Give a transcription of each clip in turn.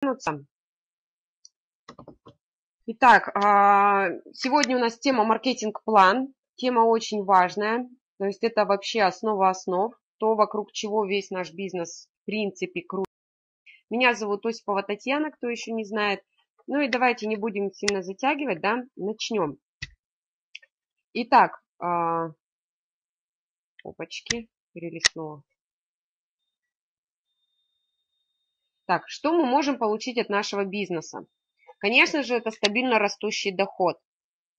вернуться. Итак, а, сегодня у нас тема маркетинг-план. Тема очень важная, то есть это вообще основа основ, то, вокруг чего весь наш бизнес в принципе крутится. Меня зовут Осипова Татьяна, кто еще не знает. Ну и давайте не будем сильно затягивать, да, начнем. Итак, а, опачки, перелистнула. Так, что мы можем получить от нашего бизнеса? Конечно же, это стабильно растущий доход.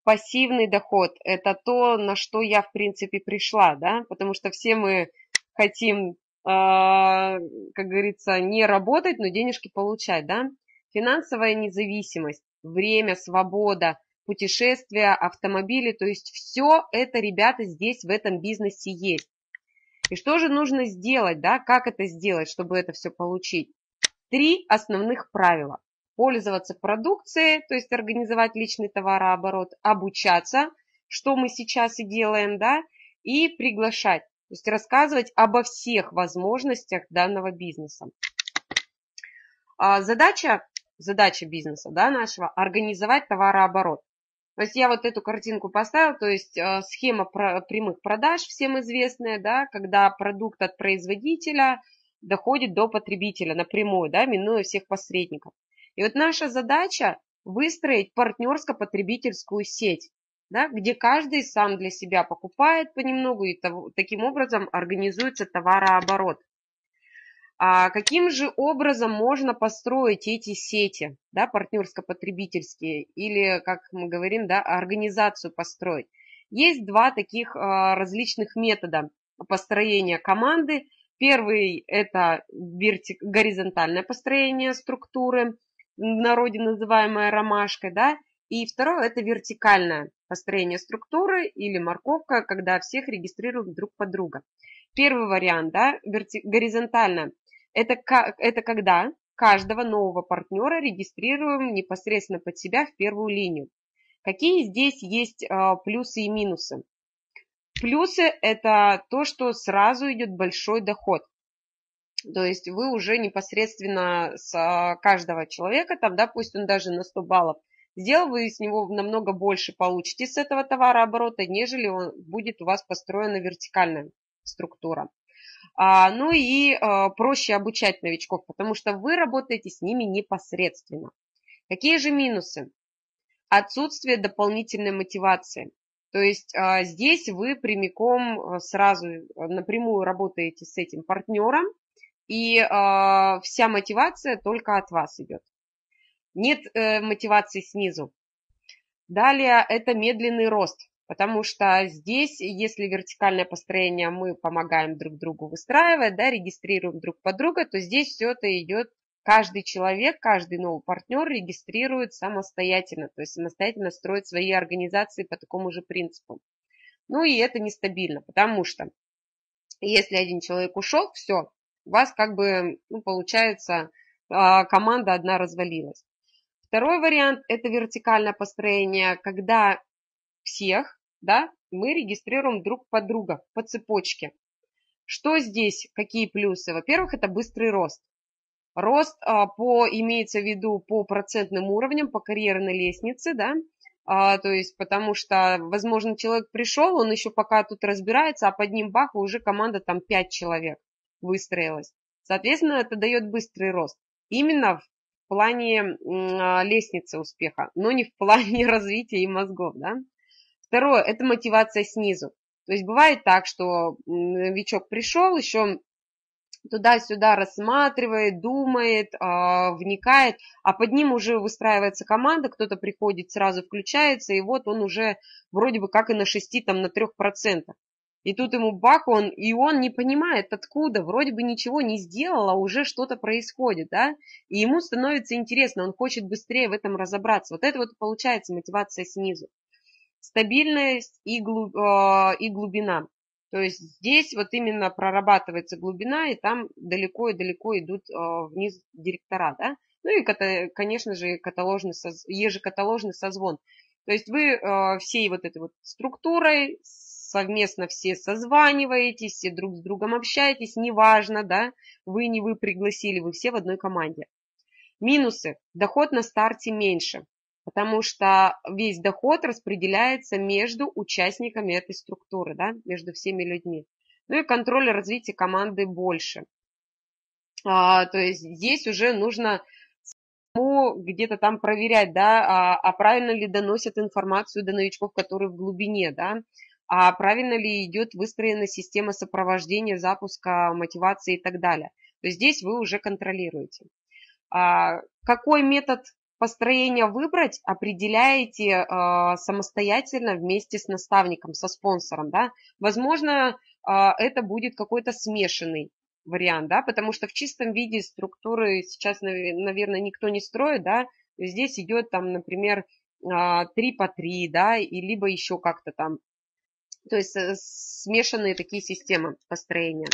Пассивный доход – это то, на что я, в принципе, пришла, да, потому что все мы хотим, э, как говорится, не работать, но денежки получать, да. Финансовая независимость, время, свобода, путешествия, автомобили, то есть все это, ребята, здесь в этом бизнесе есть. И что же нужно сделать, да, как это сделать, чтобы это все получить? Три основных правила. Пользоваться продукцией, то есть организовать личный товарооборот, обучаться, что мы сейчас и делаем, да, и приглашать, то есть рассказывать обо всех возможностях данного бизнеса. А задача, задача бизнеса да, нашего – организовать товарооборот. То есть я вот эту картинку поставила, то есть э, схема прямых продаж всем известная, да, когда продукт от производителя – доходит до потребителя напрямую, да, минуя всех посредников. И вот наша задача выстроить партнерско-потребительскую сеть, да, где каждый сам для себя покупает понемногу и того, таким образом организуется товарооборот. А каким же образом можно построить эти сети, да, партнерско-потребительские, или, как мы говорим, да, организацию построить? Есть два таких а, различных метода построения команды – Первый – это горизонтальное построение структуры, в народе называемое ромашкой, да, и второе – это вертикальное построение структуры или морковка, когда всех регистрируют друг под друга. Первый вариант, да, верти... горизонтально, это, это когда каждого нового партнера регистрируем непосредственно под себя в первую линию. Какие здесь есть а, плюсы и минусы? Плюсы – это то, что сразу идет большой доход. То есть вы уже непосредственно с а, каждого человека, там, да, пусть он даже на 100 баллов сделал, вы с него намного больше получите с этого товарооборота, нежели он будет у вас построена вертикальная структура. А, ну и а, проще обучать новичков, потому что вы работаете с ними непосредственно. Какие же минусы? Отсутствие дополнительной мотивации. То есть а, здесь вы прямиком а, сразу э, напрямую работаете с этим партнером, и а, вся мотивация только от вас идет. Нет э, мотивации снизу. Далее это медленный рост, потому что здесь, если вертикальное построение мы помогаем друг другу выстраивать, да, регистрируем друг под друга, то здесь все это идет каждый человек, каждый новый партнер регистрирует самостоятельно, то есть самостоятельно строит свои организации по такому же принципу. Ну и это нестабильно, потому что если один человек ушел, все, у вас как бы, ну, получается, а, команда одна развалилась. Второй вариант – это вертикальное построение, когда всех, да, мы регистрируем друг под друга по цепочке. Что здесь, какие плюсы? Во-первых, это быстрый рост. Рост а, по, имеется в виду по процентным уровням, по карьерной лестнице, да, а, то есть потому что, возможно, человек пришел, он еще пока тут разбирается, а под ним бах, уже команда там 5 человек выстроилась. Соответственно, это дает быстрый рост. Именно в плане а, лестницы успеха, но не в плане развития и мозгов, да. Второе – это мотивация снизу. То есть бывает так, что новичок пришел, еще туда-сюда рассматривает, думает, а, вникает, а под ним уже выстраивается команда, кто-то приходит, сразу включается, и вот он уже вроде бы как и на 6, там на 3%. И тут ему бак, он, и он не понимает, откуда, вроде бы ничего не сделал, а уже что-то происходит, да, и ему становится интересно, он хочет быстрее в этом разобраться. Вот это вот получается мотивация снизу. Стабильность и, глуб, а, и глубина. То есть здесь вот именно прорабатывается глубина, и там далеко и далеко идут э, вниз директора, да. Ну и, конечно же, каталожный, ежекаталожный созвон. То есть вы э, всей вот этой вот структурой совместно все созваниваетесь, все друг с другом общаетесь, неважно, да, вы не вы пригласили, вы все в одной команде. Минусы. Доход на старте меньше, потому что весь доход распределяется между участниками этой структуры, да, между всеми людьми. Ну и контроль развития команды больше. А, то есть здесь уже нужно где-то там проверять, да, а, а правильно ли доносят информацию до новичков, которые в глубине, да, а правильно ли идет выстроена система сопровождения, запуска, мотивации и так далее. То есть здесь вы уже контролируете. А, какой метод построения выбрать, определяете а, самостоятельно вместе с наставником, со спонсором. Да? Возможно, а, это будет какой-то смешанный вариант, да, потому что в чистом виде структуры сейчас, наверное, никто не строит, да, здесь идет там, например, 3 а, по 3, да, и либо еще как-то там, то есть э, смешанные такие системы построения.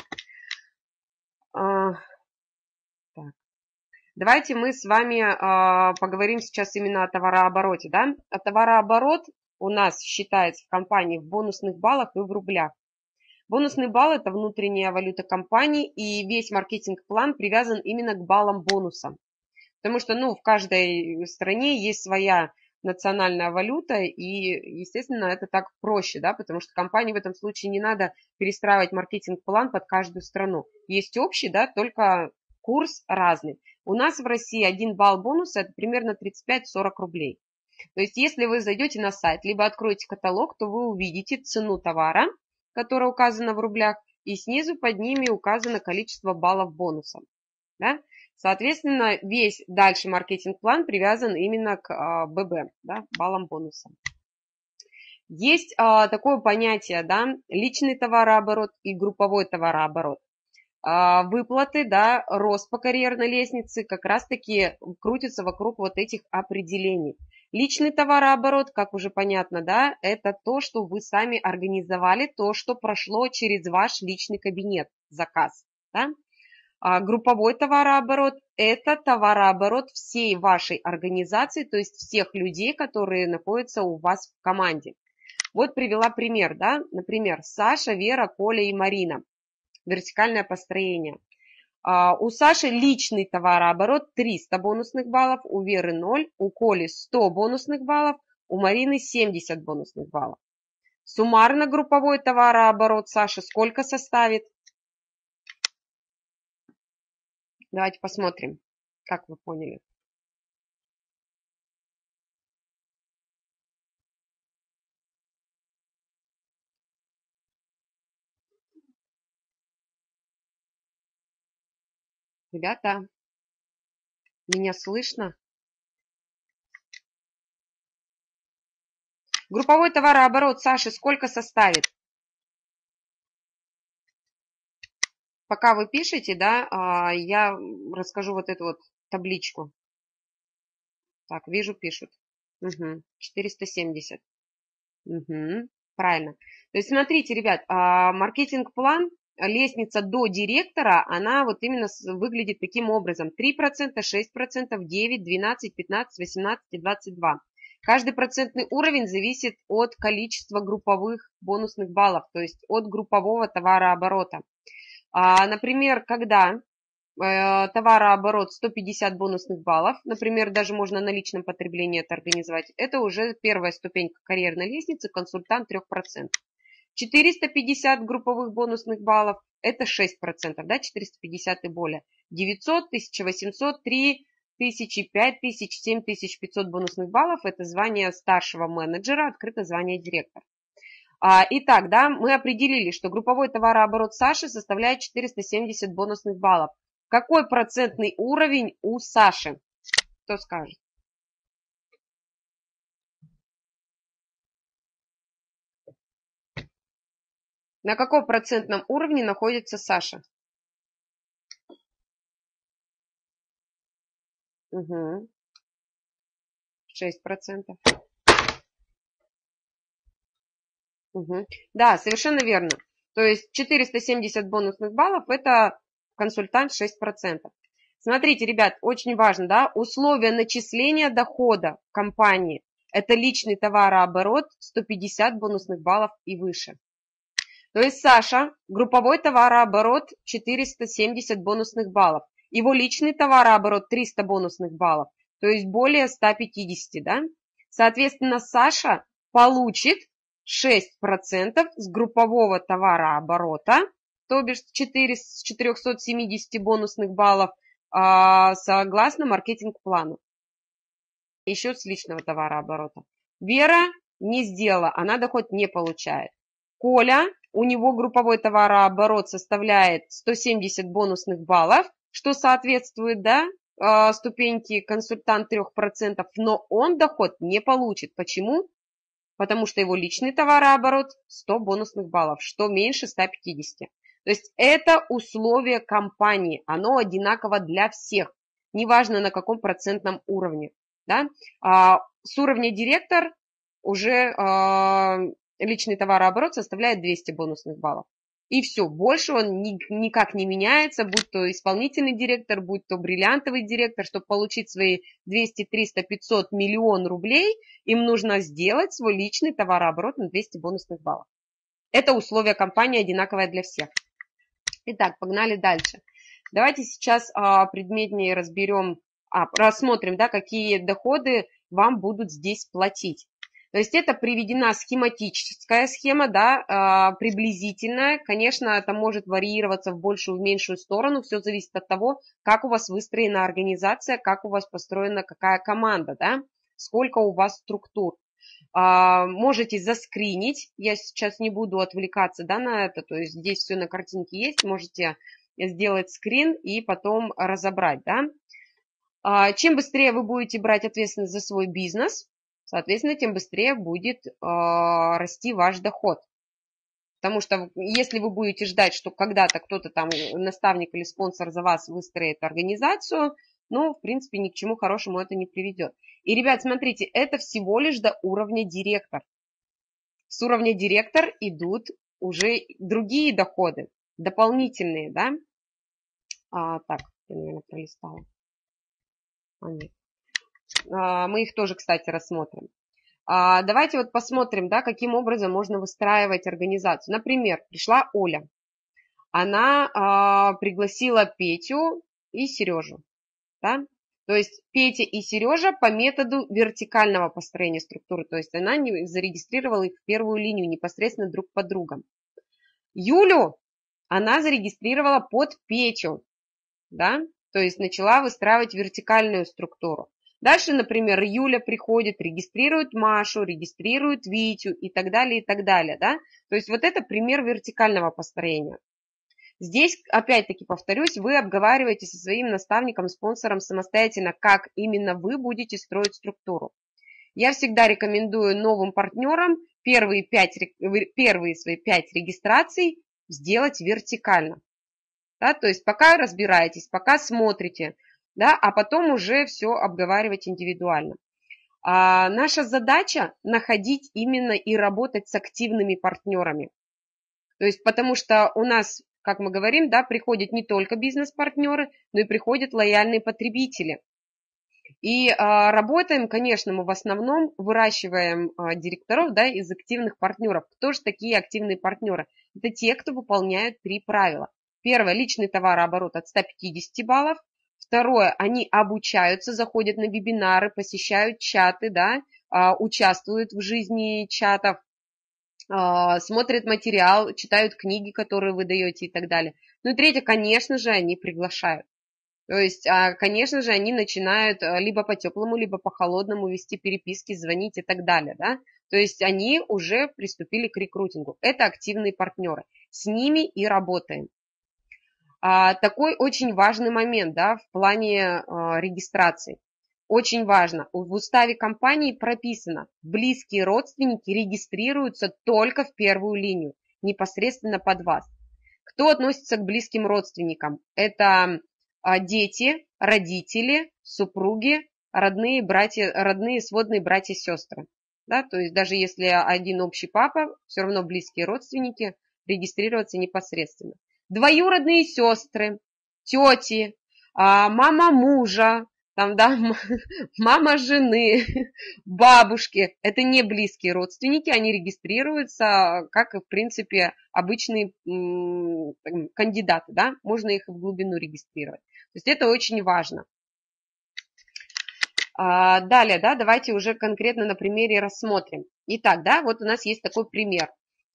Давайте мы с вами а, поговорим сейчас именно о товарообороте, да. А товарооборот у нас считается в компании в бонусных баллах и в рублях. Бонусный балл – это внутренняя валюта компании, и весь маркетинг-план привязан именно к баллам бонуса. Потому что ну, в каждой стране есть своя национальная валюта, и, естественно, это так проще, да, потому что компании в этом случае не надо перестраивать маркетинг-план под каждую страну. Есть общий, да, только курс разный. У нас в России один балл бонуса – это примерно 35-40 рублей. То есть, если вы зайдете на сайт, либо откроете каталог, то вы увидите цену товара – которая указана в рублях, и снизу под ними указано количество баллов бонуса. Да? Соответственно, весь дальше маркетинг-план привязан именно к а, ББ, да, баллам бонуса. Есть а, такое понятие, да, личный товарооборот и групповой товарооборот. А, выплаты, да, рост по карьерной лестнице как раз-таки крутятся вокруг вот этих определений. Личный товарооборот, как уже понятно, да, это то, что вы сами организовали, то, что прошло через ваш личный кабинет, заказ. Да? А групповой товарооборот – это товарооборот всей вашей организации, то есть всех людей, которые находятся у вас в команде. Вот привела пример, да, например, Саша, Вера, Коля и Марина. Вертикальное построение. А, у Саши личный товарооборот 300 бонусных баллов, у Веры 0, у Коли 100 бонусных баллов, у Марины 70 бонусных баллов. Суммарно групповой товарооборот Саши сколько составит? Давайте посмотрим, как вы поняли. Ребята, меня слышно? Групповой товарооборот Саши сколько составит? Пока вы пишете, да, а, я расскажу вот эту вот табличку. Так, вижу, пишут. Угу, 470. Угу, правильно. То есть, смотрите, ребят, а, маркетинг-план лестница до директора, она вот именно выглядит таким образом. 3%, 6%, 9, 12, 15, 18 и 22. Каждый процентный уровень зависит от количества групповых бонусных баллов, то есть от группового товарооборота. А, например, когда э, товарооборот 150 бонусных баллов, например, даже можно на личном потреблении это организовать, это уже первая ступенька карьерной лестницы, консультант 3%. 450 групповых бонусных баллов – это 6%, да, 450 и более. 900, 1800, 3 тысячи, 5 тысяч, 7 тысяч 500 бонусных баллов – это звание старшего менеджера, открыто звание директора. А, итак, да, мы определили, что групповой товарооборот Саши составляет 470 бонусных баллов. Какой процентный уровень у Саши? Кто скажет? На каком процентном уровне находится Саша? Угу. 6%. Угу. Да, совершенно верно. То есть 470 бонусных баллов – это консультант 6%. Смотрите, ребят, очень важно, да, условия начисления дохода компании – это личный товарооборот 150 бонусных баллов и выше. То есть Саша, групповой товарооборот 470 бонусных баллов. его личный товарооборот 300 бонусных баллов, то есть более 150, да? Соответственно, Саша получит 6% с группового товарооборота, то бишь 4 с 470 бонусных баллов, а, согласно маркетинг-плану. Еще с личного товарооборота. Вера не сделала, она доход не получает. Коля, у него групповой товарооборот составляет 170 бонусных баллов, что соответствует, да, а, ступеньки консультант 3%, но он доход не получит. Почему? Потому что его личный товарооборот 100 бонусных баллов, что меньше 150. То есть это условие компании, оно одинаково для всех, неважно на каком процентном уровне. Да? А, с уровня директор уже а, личный товарооборот составляет 200 бонусных баллов. И все, больше он ни, никак не меняется, будь то исполнительный директор, будь то бриллиантовый директор, чтобы получить свои 200, 300, 500 миллион рублей, им нужно сделать свой личный товарооборот на 200 бонусных баллов. Это условие компании одинаковое для всех. Итак, погнали дальше. Давайте сейчас а, предметнее разберем, а, рассмотрим, да, какие доходы вам будут здесь платить. То есть это приведена схематическая схема, да, а, приблизительная. Конечно, это может варьироваться в большую, в меньшую сторону. Все зависит от того, как у вас выстроена организация, как у вас построена какая команда, да, сколько у вас структур. А, можете заскринить, я сейчас не буду отвлекаться да, на это, то есть здесь все на картинке есть, можете сделать скрин и потом разобрать. Да. А, чем быстрее вы будете брать ответственность за свой бизнес, соответственно, тем быстрее будет а, расти ваш доход. Потому что если вы будете ждать, что когда-то кто-то там, наставник или спонсор за вас выстроит организацию, ну, в принципе, ни к чему хорошему это не приведет. И, ребят, смотрите, это всего лишь до уровня директор. С уровня директор идут уже другие доходы, дополнительные, да? А, так, я, наверное, пролистала. А, нет. А, мы их тоже, кстати, рассмотрим. А, давайте вот посмотрим, да, каким образом можно выстраивать организацию. Например, пришла Оля. Она а, пригласила Петю и Сережу. Да? То есть Петя и Сережа по методу вертикального построения структуры, то есть она не зарегистрировала их в первую линию непосредственно друг под другом. Юлю она зарегистрировала под Петю, да, то есть начала выстраивать вертикальную структуру. Дальше, например, Юля приходит, регистрирует Машу, регистрирует Витю и так далее, и так далее, да. То есть вот это пример вертикального построения. Здесь, опять-таки повторюсь, вы обговариваете со своим наставником, спонсором самостоятельно, как именно вы будете строить структуру. Я всегда рекомендую новым партнерам первые, 5, первые свои 5 регистраций сделать вертикально. Да, то есть пока разбираетесь, пока смотрите, да, а потом уже все обговаривать индивидуально. А наша задача находить именно и работать с активными партнерами. То есть потому что у нас как мы говорим, да, приходят не только бизнес-партнеры, но и приходят лояльные потребители. И а, работаем, конечно, мы в основном выращиваем а, директоров да, из активных партнеров. Кто же такие активные партнеры? Это те, кто выполняют три правила. Первое, личный товарооборот от 150 баллов. Второе, они обучаются, заходят на вебинары, посещают чаты, да, а, участвуют в жизни чатов, а, смотрят материал, читают книги, которые вы даете и так далее. Ну и третье, конечно же, они приглашают. То есть, а, конечно же, они начинают либо по теплому, либо по холодному вести переписки, звонить и так далее. Да? То есть они уже приступили к рекрутингу. Это активные партнеры. С ними и работаем. Такой очень важный момент да, в плане регистрации. Очень важно, в уставе компании прописано, близкие родственники регистрируются только в первую линию, непосредственно под вас. Кто относится к близким родственникам? Это а, дети, родители, супруги, родные братья, родные сводные братья и сестры. Да, то есть даже если один общий папа, все равно близкие родственники регистрироваться непосредственно. Двоюродные сестры, тети, а, мама мужа, там, да, мама жены, бабушки, это не близкие родственники, они регистрируются, как и, в принципе, обычные кандидаты, да, можно их в глубину регистрировать. То есть это очень важно. А, далее, да, давайте уже конкретно на примере рассмотрим. Итак, да, вот у нас есть такой пример.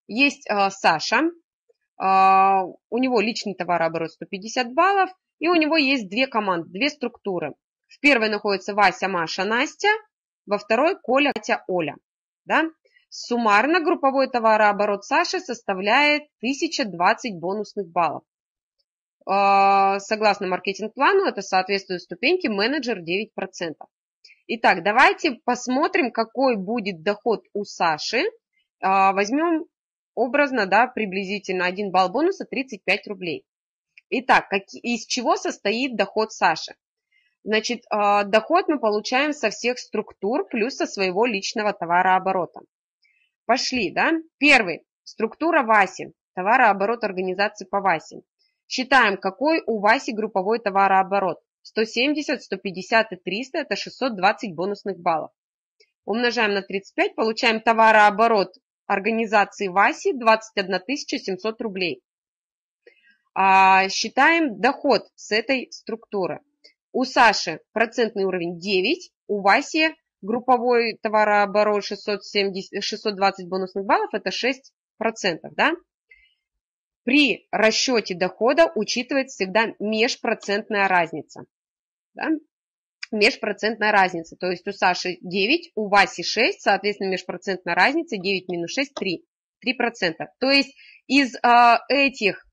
Есть а, Саша, а, у него личный товарооборот 150 баллов, и у него есть две команды, две структуры. В первой находится Вася, Маша, Настя, во второй Коля, Катя, Оля. Да? Суммарно групповой товарооборот Саши составляет 1020 бонусных баллов. Согласно маркетинг-плану, это соответствует ступеньке менеджер 9%. Итак, давайте посмотрим, какой будет доход у Саши. А, возьмем образно, да, приблизительно 1 балл бонуса 35 рублей. Итак, как, из чего состоит доход Саши? Значит, а, доход мы получаем со всех структур плюс со своего личного товарооборота. Пошли, да? Первый. Структура Васи. Товарооборот организации по Васе. Считаем, какой у Васи групповой товарооборот. 170, 150 и 300 – это 620 бонусных баллов. Умножаем на 35, получаем товарооборот организации ВАСИ 21 700 рублей. А, считаем доход с этой структуры. У Саши процентный уровень 9, у Васи групповой товарооборот 670, 620 бонусных баллов – это 6%. Да? При расчете дохода учитывается всегда межпроцентная разница. Да? Межпроцентная разница. То есть у Саши 9, у Васи 6, соответственно, межпроцентная разница 9 минус 6 – 3. 3%. То есть из э, этих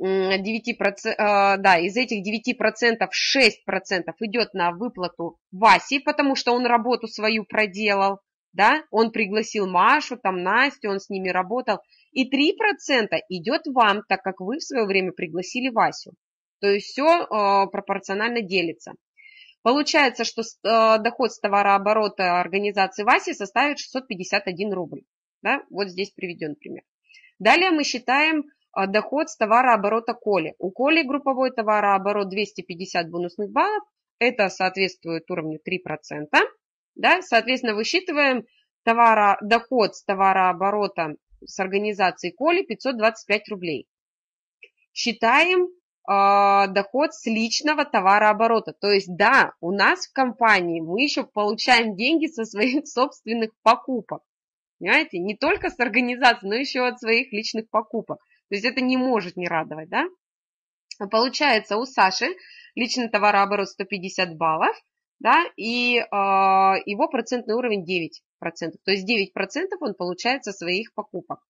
9%, э, да, из этих 9% 6% идет на выплату Васи, потому что он работу свою проделал, да, он пригласил Машу, там Настю, он с ними работал, и 3% идет вам, так как вы в свое время пригласили Васю. То есть все э, пропорционально делится. Получается, что э, доход с товарооборота организации Васи составит 651 рубль. Да? Вот здесь приведен пример. Далее мы считаем э, доход с товарооборота Коли. У Коли групповой товарооборот 250 бонусных баллов. Это соответствует уровню 3%. Да? Соответственно, высчитываем товара, доход с товарооборота с организацией Коли 525 рублей. Считаем доход с личного товарооборота. То есть, да, у нас в компании мы еще получаем деньги со своих собственных покупок. Понимаете? Не только с организации, но еще от своих личных покупок. То есть это не может не радовать, да? Получается у Саши личный товарооборот 150 баллов, да, и э, его процентный уровень 9%. То есть 9% он получает со своих покупок.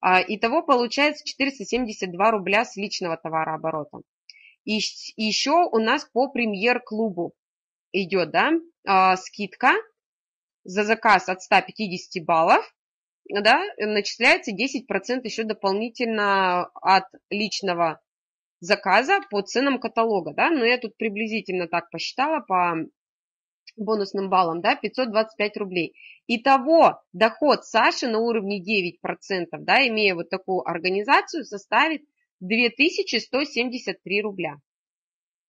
А, итого получается 472 рубля с личного товарооборота. И еще у нас по премьер-клубу идет да, а, скидка за заказ от 150 баллов, да, начисляется 10% еще дополнительно от личного заказа по ценам каталога, да, но я тут приблизительно так посчитала по бонусным баллам, да, 525 рублей. Итого доход Саши на уровне 9%, да, имея вот такую организацию, составит 2173 рубля.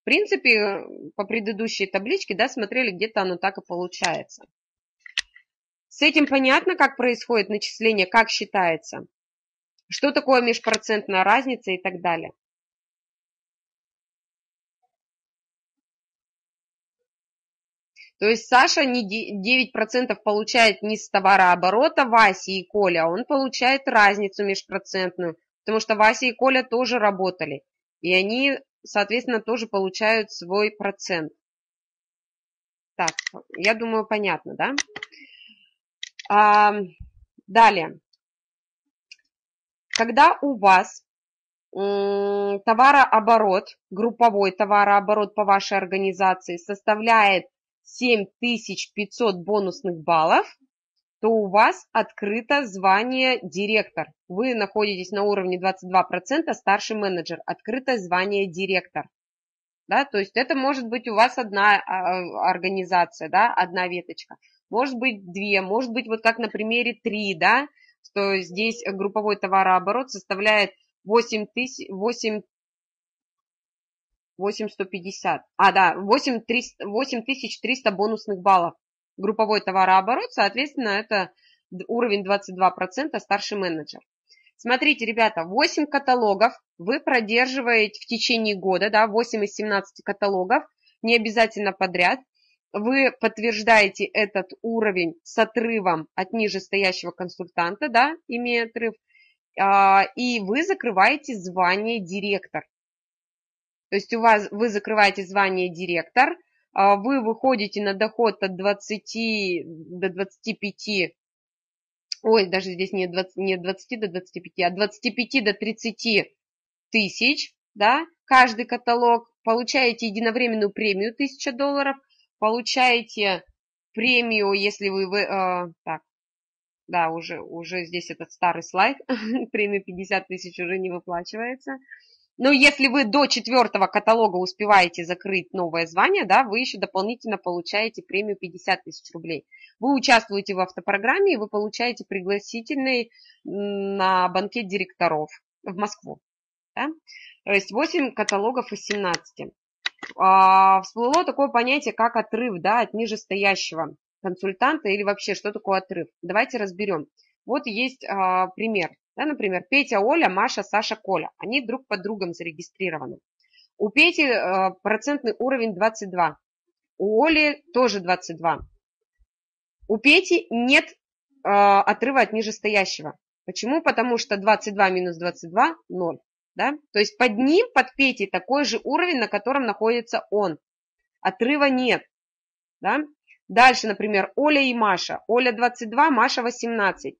В принципе, по предыдущей табличке, да, смотрели, где-то оно так и получается. С этим понятно, как происходит начисление, как считается, что такое межпроцентная разница и так далее. То есть Саша не 9% получает не с товарооборота Васи и Коля, а он получает разницу межпроцентную, потому что Вася и Коля тоже работали, и они, соответственно, тоже получают свой процент. Так, я думаю, понятно, да? А, далее. Когда у вас товарооборот, групповой товарооборот по вашей организации составляет 7500 бонусных баллов, то у вас открыто звание директор. Вы находитесь на уровне 22%, старший менеджер, открыто звание директор. Да, то есть это может быть у вас одна а, организация, да, одна веточка, может быть две, может быть вот как на примере три, да, что здесь групповой товарооборот составляет 8, тысяч, 8 8150. А, да, 8300 бонусных баллов. Групповой товарооборот, соответственно, это уровень 22%, старший менеджер. Смотрите, ребята, 8 каталогов вы продерживаете в течение года, да, 8 из 17 каталогов, не обязательно подряд. Вы подтверждаете этот уровень с отрывом от нижестоящего консультанта, да, имея отрыв, а, и вы закрываете звание директор. То есть у вас вы закрываете звание директор, а, вы выходите на доход от 20 до 25, ой, даже здесь не 20, не 20 до 25, а 25 до 30 тысяч, да, каждый каталог, получаете единовременную премию 1000 долларов, получаете премию, если вы, вы э, так, да, уже, уже здесь этот старый слайд, премия 50 тысяч уже не выплачивается. Но если вы до четвертого каталога успеваете закрыть новое звание, да, вы еще дополнительно получаете премию 50 тысяч рублей. Вы участвуете в автопрограмме, и вы получаете пригласительный на банкет директоров в Москву. Да? То есть 8 каталогов из 17. А, всплыло такое понятие, как отрыв да, от нижестоящего консультанта или вообще, что такое отрыв. Давайте разберем. Вот есть а, пример. Да, например, Петя, Оля, Маша, Саша, Коля. Они друг под другом зарегистрированы. У Пети а, процентный уровень 22. У Оли тоже 22. У Пети нет а, отрыва от нижестоящего. Почему? Потому что 22 минус 22 – 0. Да? То есть под ним, под Петей, такой же уровень, на котором находится он. Отрыва нет. Да? Дальше, например, Оля и Маша. Оля 22, Маша 18.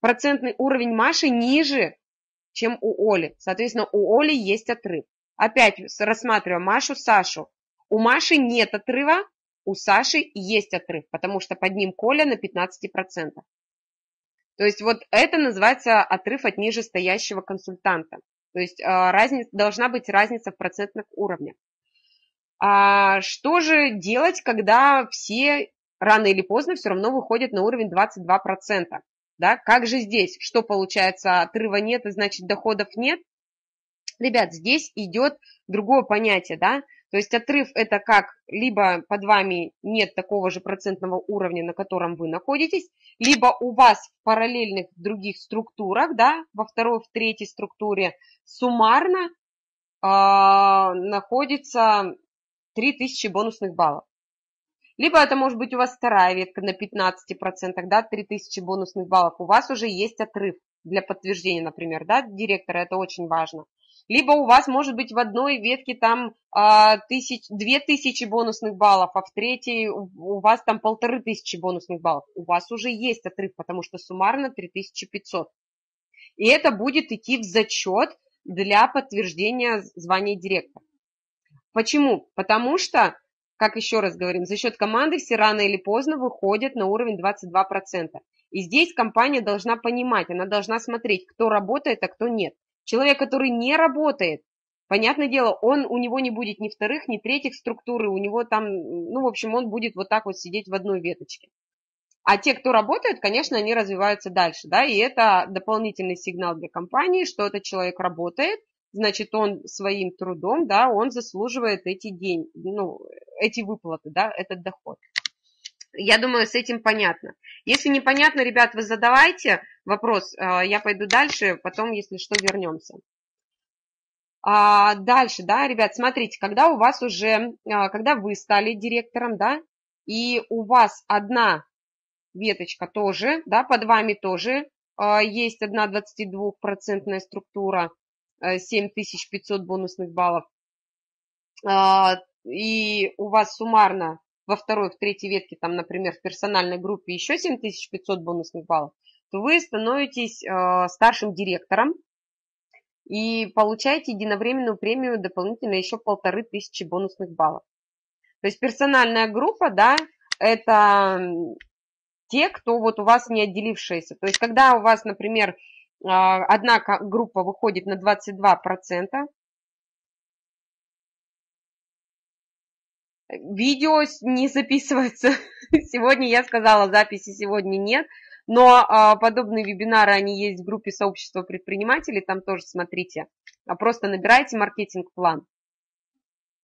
Процентный уровень Маши ниже, чем у Оли. Соответственно, у Оли есть отрыв. Опять рассматриваем Машу, Сашу. У Маши нет отрыва, у Саши есть отрыв, потому что под ним Коля на 15%. То есть вот это называется отрыв от нижестоящего консультанта. То есть а, разница, должна быть разница в процентных уровнях. А что же делать, когда все рано или поздно все равно выходят на уровень 22%? Да? Как же здесь? Что получается? Отрыва нет, и значит доходов нет? Ребят, здесь идет другое понятие, да? То есть отрыв это как либо под вами нет такого же процентного уровня, на котором вы находитесь, либо у вас в параллельных других структурах, да, во второй, в третьей структуре суммарно э, находится 3000 бонусных баллов. Либо это может быть у вас вторая ветка на 15%, да, 3000 бонусных баллов. У вас уже есть отрыв для подтверждения, например, да, директора, это очень важно либо у вас может быть в одной ветке там а, тысяч, две тысячи бонусных баллов, а в третьей у вас там полторы тысячи бонусных баллов. У вас уже есть отрыв, потому что суммарно 3500. И это будет идти в зачет для подтверждения звания директора. Почему? Потому что, как еще раз говорим, за счет команды все рано или поздно выходят на уровень 22%. И здесь компания должна понимать, она должна смотреть, кто работает, а кто нет. Человек, который не работает, понятное дело, он, у него не будет ни вторых, ни третьих структуры, у него там, ну, в общем, он будет вот так вот сидеть в одной веточке. А те, кто работает, конечно, они развиваются дальше, да, и это дополнительный сигнал для компании, что этот человек работает, значит, он своим трудом, да, он заслуживает эти деньги, ну, эти выплаты, да, этот доход. Я думаю, с этим понятно. Если непонятно, ребят, вы задавайте вопрос, а, я пойду дальше, потом, если что, вернемся. А дальше, да, ребят, смотрите, когда у вас уже, а, когда вы стали директором, да, и у вас одна веточка тоже, да, под вами тоже а, есть одна 22% структура, 7500 бонусных баллов, и у вас суммарно во второй, в третьей ветке, там, например, в персональной группе еще 7500 бонусных баллов, то вы становитесь э, старшим директором и получаете единовременную премию дополнительно еще полторы тысячи бонусных баллов. То есть персональная группа, да, это те, кто вот у вас не отделившиеся. То есть когда у вас, например, э, одна группа выходит на 22%, Видео не записывается. Сегодня я сказала, записи сегодня нет. Но а, подобные вебинары, они есть в группе сообщества предпринимателей, там тоже смотрите. А просто набирайте маркетинг-план.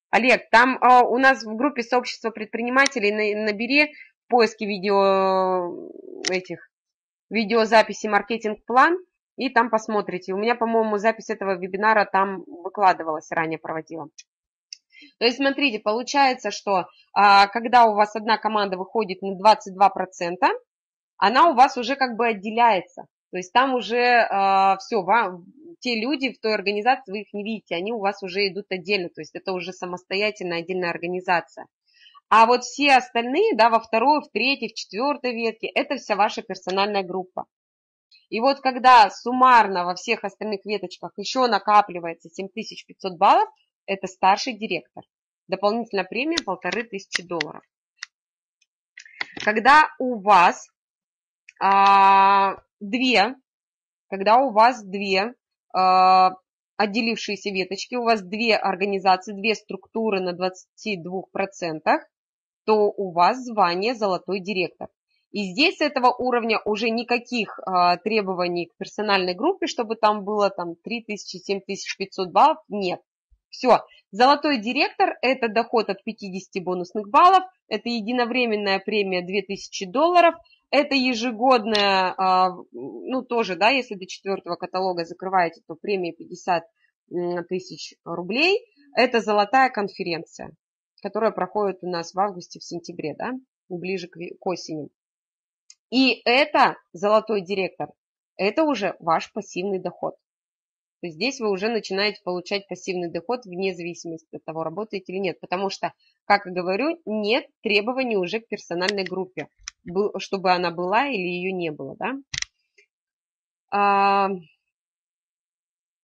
Олег, там а, у нас в группе сообщества предпринимателей на, набери в поиске видео этих видеозаписи маркетинг-план, и там посмотрите. У меня, по-моему, запись этого вебинара там выкладывалась, ранее проводила. То есть, смотрите, получается, что а, когда у вас одна команда выходит на 22%, она у вас уже как бы отделяется. То есть там уже а, все, вам, те люди в той организации, вы их не видите, они у вас уже идут отдельно. То есть это уже самостоятельная отдельная организация. А вот все остальные, да, во второй, в третьей, в четвертой ветке, это вся ваша персональная группа. И вот когда суммарно во всех остальных веточках еще накапливается 7500 баллов, это старший директор. Дополнительная премия полторы тысячи долларов. Когда у вас а, две, когда у вас две а, отделившиеся веточки, у вас две организации, две структуры на 22%, то у вас звание «Золотой директор». И здесь с этого уровня уже никаких а, требований к персональной группе, чтобы там было там 3000-7500 баллов, нет. Все, золотой директор – это доход от 50 бонусных баллов, это единовременная премия 2000 долларов, это ежегодная, а, ну тоже, да, если до четвертого каталога закрываете, то премия 50 тысяч рублей. Это золотая конференция, которая проходит у нас в августе, в сентябре, да, ближе к, к осени. И это золотой директор, это уже ваш пассивный доход. То есть здесь вы уже начинаете получать пассивный доход вне зависимости от того, работаете или нет. Потому что, как я говорю, нет требований уже к персональной группе, чтобы она была или ее не было. Да? А,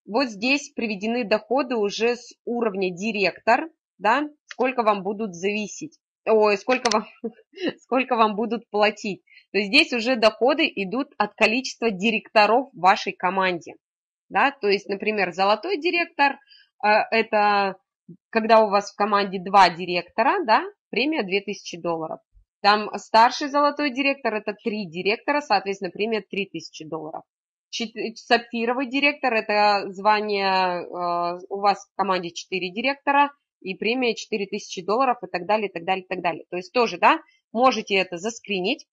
вот здесь приведены доходы уже с уровня директор, да, сколько вам будут зависеть, ой, сколько вам, сколько вам будут платить то есть здесь уже доходы идут от количества директоров в вашей команде. Да? То есть, например, золотой директор э, – это когда у вас в команде два директора, да, премия 2000 долларов. Там старший золотой директор – это три директора, соответственно, премия 3000 долларов. Сапфировый директор – это звание, э, у вас в команде 4 директора, и премия 4000 долларов и так далее, и так далее, и так далее. То есть тоже, да, можете это заскринить,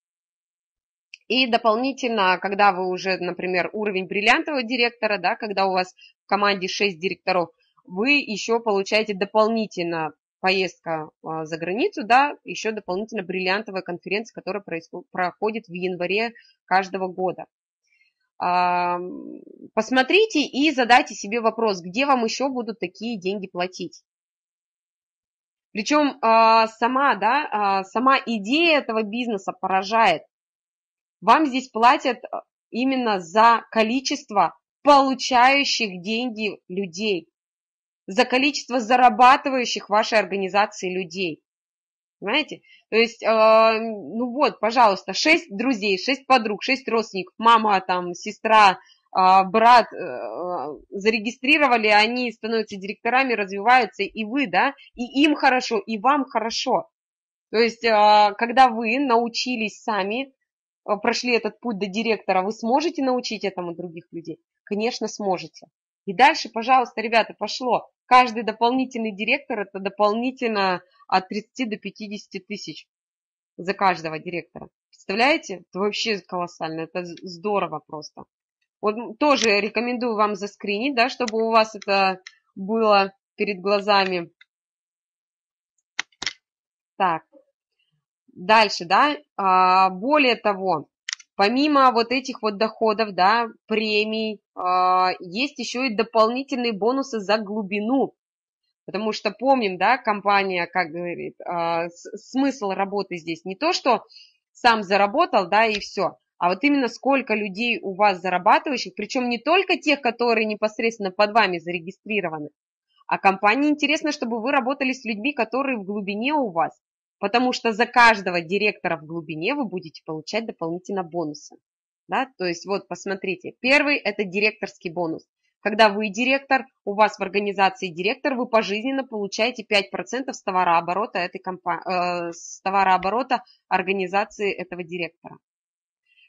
и дополнительно, когда вы уже, например, уровень бриллиантового директора, да, когда у вас в команде 6 директоров, вы еще получаете дополнительно поездка а, за границу, да, еще дополнительно бриллиантовая конференция, которая проходит в январе каждого года. А, посмотрите и задайте себе вопрос, где вам еще будут такие деньги платить. Причем а, сама, да, сама идея этого бизнеса поражает. Вам здесь платят э, именно за количество получающих деньги людей, за количество зарабатывающих в вашей организации людей. Понимаете? То есть, ну вот, пожалуйста, шесть друзей, шесть подруг, шесть родственников, мама, там, сестра, брат э, зарегистрировали, они становятся директорами, развиваются, и вы, да, и им хорошо, и вам хорошо. То есть, э, когда вы научились сами прошли этот путь до директора, вы сможете научить этому других людей? Конечно, сможете. И дальше, пожалуйста, ребята, пошло. Каждый дополнительный директор – это дополнительно от 30 до 50 тысяч за каждого директора. Представляете? Это вообще колоссально, это здорово просто. Вот тоже рекомендую вам заскринить, да, чтобы у вас это было перед глазами. Так, Дальше, да, а, более того, помимо вот этих вот доходов, да, премий, а, есть еще и дополнительные бонусы за глубину. Потому что помним, да, компания, как говорит, а, смысл работы здесь не то, что сам заработал, да, и все, а вот именно сколько людей у вас зарабатывающих, причем не только тех, которые непосредственно под вами зарегистрированы, а компании интересно, чтобы вы работали с людьми, которые в глубине у вас, потому что за каждого директора в глубине вы будете получать дополнительно бонусы. Да? То есть вот посмотрите, первый это директорский бонус. Когда вы директор, у вас в организации директор, вы пожизненно получаете 5% с товарооборота, этой компании, э, с товарооборота организации этого директора.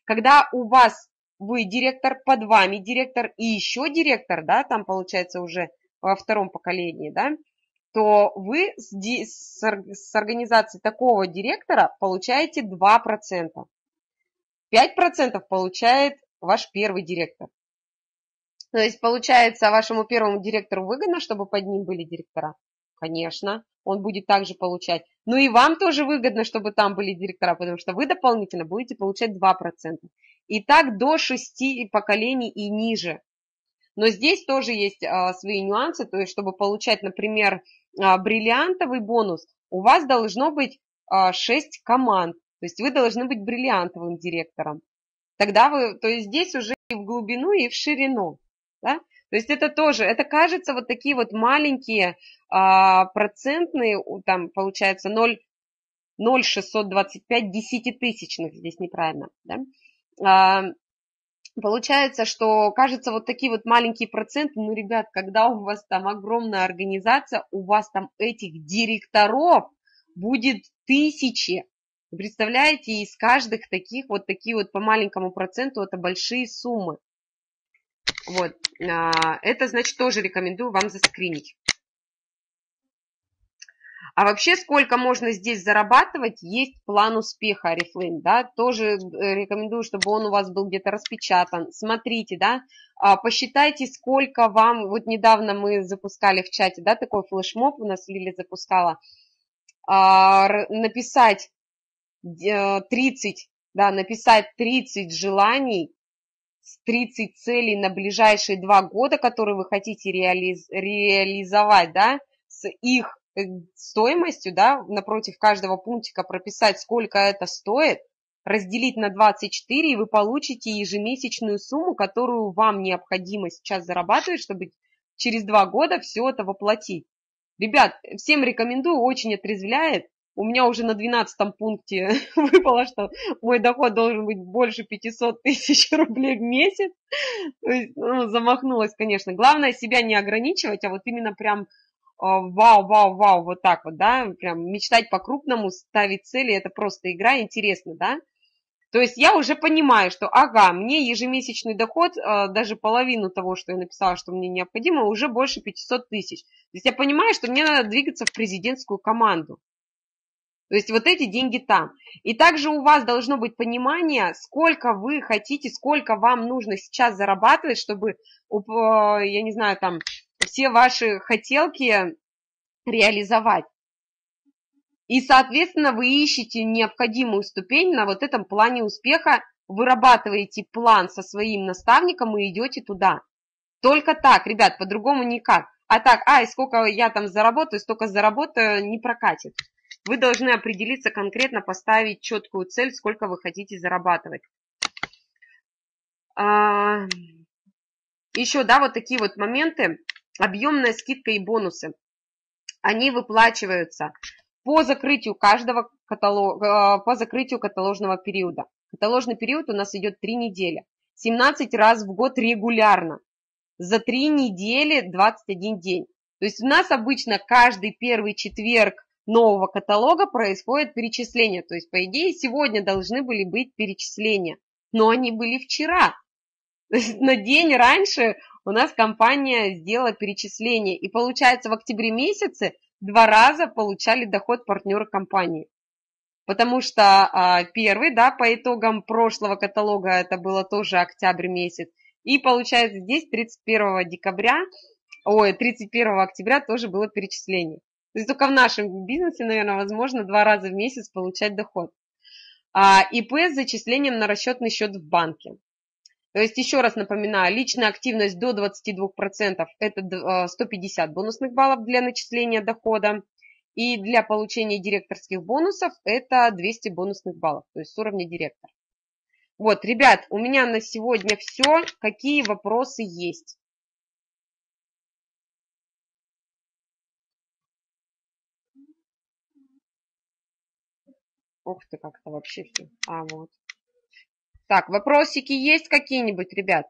Когда у вас вы директор, под вами директор и еще директор, да, там получается уже во втором поколении, да, то вы с, с, организации такого директора получаете 2%. 5% получает ваш первый директор. То есть, получается, вашему первому директору выгодно, чтобы под ним были директора? Конечно, он будет также получать. Ну и вам тоже выгодно, чтобы там были директора, потому что вы дополнительно будете получать 2%. И так до 6 поколений и ниже. Но здесь тоже есть а, свои нюансы, то есть, чтобы получать, например, а, бриллиантовый бонус, у вас должно быть а, 6 команд, то есть вы должны быть бриллиантовым директором. Тогда вы, то есть здесь уже и в глубину, и в ширину. Да? То есть это тоже, это кажется вот такие вот маленькие а, процентные, там получается 0, 0,625 десятитысячных, здесь неправильно, да? а, Получается, что кажется вот такие вот маленькие проценты, ну, ребят, когда у вас там огромная организация, у вас там этих директоров будет тысячи. Представляете, из каждых таких вот такие вот по маленькому проценту это большие суммы. Вот, а, это значит тоже рекомендую вам заскринить. А вообще, сколько можно здесь зарабатывать, есть план успеха Oriflame, да, тоже э, рекомендую, чтобы он у вас был где-то распечатан. Смотрите, да, а, посчитайте, сколько вам, вот недавно мы запускали в чате, да, такой флешмоб у нас Лили запускала, а, написать 30, э, да, написать 30 желаний, 30 целей на ближайшие два года, которые вы хотите реализ, реализовать, да, с их Э, стоимостью, да, напротив каждого пунктика прописать, сколько это стоит, разделить на 24, и вы получите ежемесячную сумму, которую вам необходимо сейчас зарабатывать, чтобы через два года все это воплотить. Ребят, всем рекомендую, очень отрезвляет. У меня уже на 12 пункте выпало, что мой доход должен быть больше 500 тысяч рублей в месяц. То есть, ну, замахнулась, конечно. Главное себя не ограничивать, а вот именно прям а, вау, вау, вау, вот так вот, да, прям мечтать по-крупному, ставить цели, это просто игра, интересно, да. То есть я уже понимаю, что, ага, мне ежемесячный доход, а, даже половину того, что я написала, что мне необходимо, уже больше 500 тысяч. То есть я понимаю, что мне надо двигаться в президентскую команду. То есть вот эти деньги там. И также у вас должно быть понимание, сколько вы хотите, сколько вам нужно сейчас зарабатывать, чтобы, а, я не знаю, там, все ваши хотелки реализовать. И, соответственно, вы ищете необходимую ступень на вот этом плане успеха, вырабатываете план со своим наставником и идете туда. Только так, ребят, по-другому никак. А так, ай, сколько я там заработаю, столько заработаю, не прокатит. Вы должны определиться конкретно, поставить четкую цель, сколько вы хотите зарабатывать. А, еще, да, вот такие вот моменты объемная скидка и бонусы. Они выплачиваются по закрытию каждого каталога, по закрытию каталожного периода. Каталожный период у нас идет 3 недели. 17 раз в год регулярно. За 3 недели 21 день. То есть у нас обычно каждый первый четверг нового каталога происходит перечисление. То есть, по идее, сегодня должны были быть перечисления. Но они были вчера. То есть на день раньше у нас компания сделала перечисление. И получается, в октябре месяце два раза получали доход партнеры компании. Потому что а, первый, да, по итогам прошлого каталога, это было тоже октябрь месяц. И получается, здесь 31 декабря, ой, 31 октября тоже было перечисление. То есть только в нашем бизнесе, наверное, возможно два раза в месяц получать доход. А, ИП с зачислением на расчетный счет в банке. То есть, еще раз напоминаю, личная активность до 22% – это 150 бонусных баллов для начисления дохода. И для получения директорских бонусов это 200 бонусных баллов, то есть с уровня директор. Вот, ребят, у меня на сегодня все. Какие вопросы есть? Ух ты, как-то вообще все. А, вот. Так, вопросики есть какие-нибудь, ребят?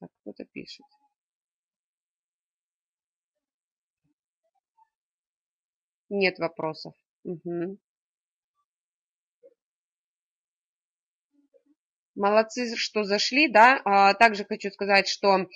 Так, кто-то пишет. Нет вопросов. Угу. Молодцы, что зашли, да. А, также хочу сказать, что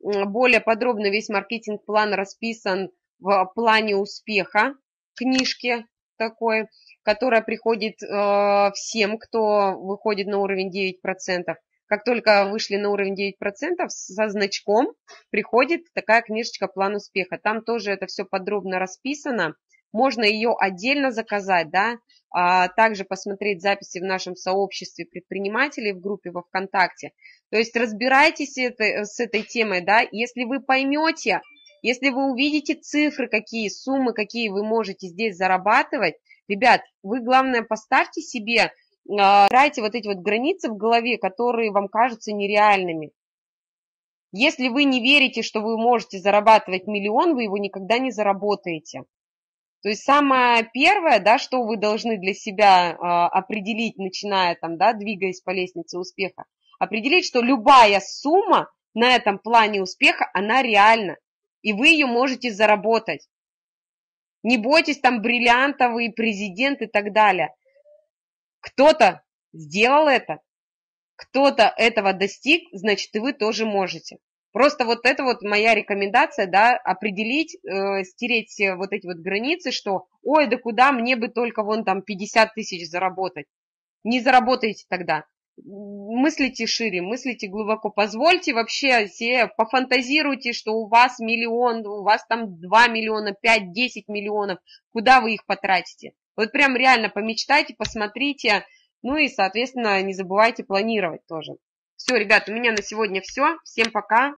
более подробно весь маркетинг-план расписан в плане успеха книжки такое, которое приходит э, всем, кто выходит на уровень 9%. Как только вышли на уровень 9%, со значком приходит такая книжечка «План успеха». Там тоже это все подробно расписано. Можно ее отдельно заказать, да, а также посмотреть записи в нашем сообществе предпринимателей в группе во ВКонтакте. То есть разбирайтесь это, с этой темой, да, если вы поймете, если вы увидите цифры, какие суммы, какие вы можете здесь зарабатывать, ребят, вы, главное, поставьте себе, убирайте вот эти вот границы в голове, которые вам кажутся нереальными. Если вы не верите, что вы можете зарабатывать миллион, вы его никогда не заработаете. То есть самое первое, да, что вы должны для себя э, определить, начиная там, да, двигаясь по лестнице успеха, определить, что любая сумма на этом плане успеха, она реальна, и вы ее можете заработать. Не бойтесь там бриллиантовый президент и так далее. Кто-то сделал это, кто-то этого достиг, значит, и вы тоже можете. Просто вот это вот моя рекомендация, да, определить, э, стереть вот эти вот границы, что, ой, да куда мне бы только вон там 50 тысяч заработать. Не заработаете тогда. Мыслите шире, мыслите глубоко. Позвольте вообще себе, пофантазируйте, что у вас миллион, у вас там 2 миллиона, 5, 10 миллионов. Куда вы их потратите? Вот прям реально помечтайте, посмотрите. Ну и, соответственно, не забывайте планировать тоже. Все, ребят, у меня на сегодня все. Всем пока.